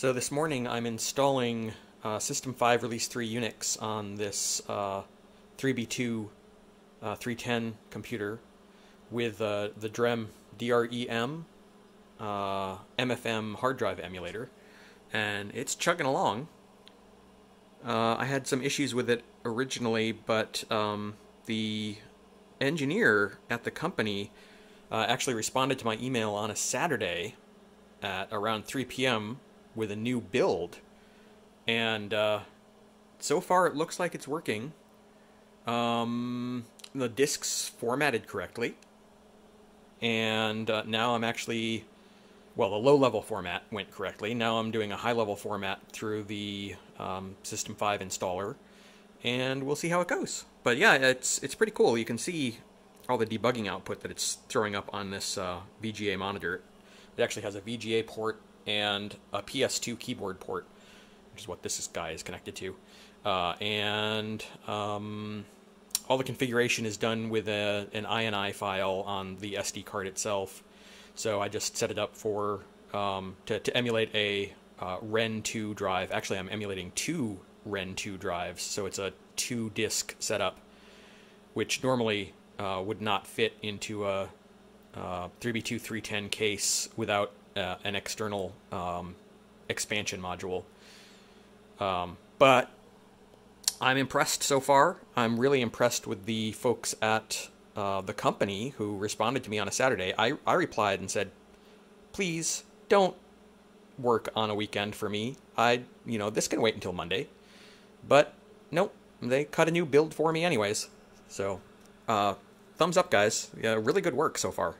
So this morning I'm installing uh, System 5 Release 3 Unix on this uh, 3B2 uh, 310 computer with uh, the DREM DREM uh, MFM hard drive emulator, and it's chugging along. Uh, I had some issues with it originally, but um, the engineer at the company actually responded to my email on a Saturday at around 3 p.m with a new build. And uh, so far, it looks like it's working. Um, the disk's formatted correctly. And uh, now I'm actually, well, the low level format went correctly. Now I'm doing a high level format through the um, System 5 installer. And we'll see how it goes. But yeah, it's, it's pretty cool. You can see all the debugging output that it's throwing up on this uh, VGA monitor. It actually has a VGA port and a PS2 keyboard port, which is what this guy is connected to. Uh, and um, all the configuration is done with a, an INI file on the SD card itself. So I just set it up for um, to, to emulate a uh, Wren 2 drive. Actually, I'm emulating two Wren 2 drives, so it's a two disk setup, which normally uh, would not fit into a uh, 3B2 310 case without uh, an external um, expansion module. Um, but I'm impressed so far. I'm really impressed with the folks at uh, the company who responded to me on a Saturday. I, I replied and said, please don't work on a weekend for me. I, you know, this can wait until Monday. But nope, they cut a new build for me anyways. So, uh, thumbs up, guys. Yeah, really good work so far.